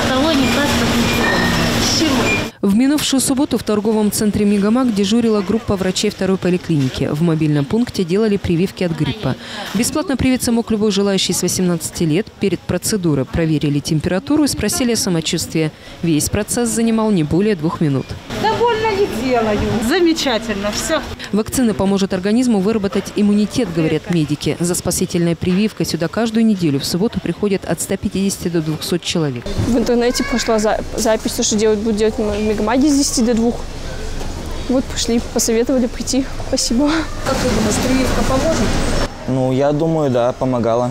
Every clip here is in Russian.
Колонию, паспорт, ничего. В минувшую субботу в торговом центре «Мегамаг» дежурила группа врачей второй поликлиники. В мобильном пункте делали прививки от гриппа. Бесплатно привиться мог любой желающий с 18 лет. Перед процедурой проверили температуру и спросили о самочувствии. Весь процесс занимал не более двух минут. Не делаю. Замечательно, все. Вакцина поможет организму выработать иммунитет, говорят медики. За спасительной прививкой сюда каждую неделю в субботу приходят от 150 до 200 человек. В интернете пошла за- запись, то, что делать, будет делать в Мегамаге с 10 до 2. Вот пошли, посоветовали прийти. Спасибо. Ну, я думаю, да, помогала.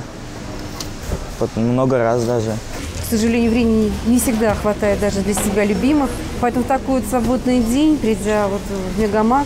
Вот Много раз даже. К сожалению, времени не всегда хватает даже для себя любимых. Поэтому такой вот свободный день, придя вот в Мегамаг,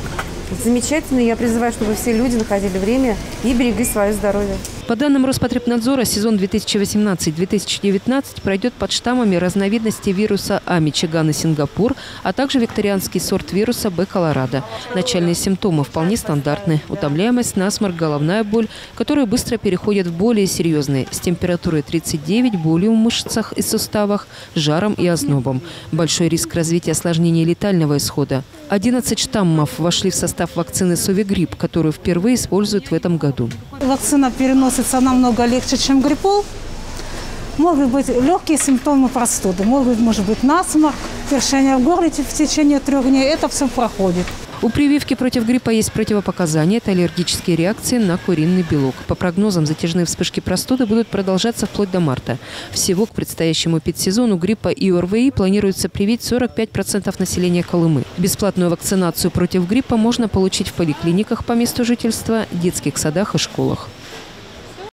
замечательно. Я призываю, чтобы все люди находили время и берегли свое здоровье. По данным Роспотребнадзора, сезон 2018-2019 пройдет под штаммами разновидности вируса А. Мичиган и Сингапур, а также викторианский сорт вируса Б. Колорадо. Начальные симптомы вполне стандартны. Утомляемость, насморк, головная боль, которые быстро переходят в более серьезные, с температурой 39, болью в мышцах и суставах, жаром и ознобом. Большой риск развития осложнений летального исхода. 11 штаммов вошли в состав вакцины Совигрипп, которую впервые используют в этом году. Вакцина переносится намного легче, чем гриппол. Могут быть легкие симптомы простуды. Могут, может быть насморк, першение в горле в течение трех дней. Это все проходит. У прививки против гриппа есть противопоказания. Это аллергические реакции на куриный белок. По прогнозам, затяжные вспышки простуды будут продолжаться вплоть до марта. Всего к предстоящему педсезону гриппа и ОРВИ планируется привить 45% населения Колымы. Бесплатную вакцинацию против гриппа можно получить в поликлиниках по месту жительства, детских садах и школах.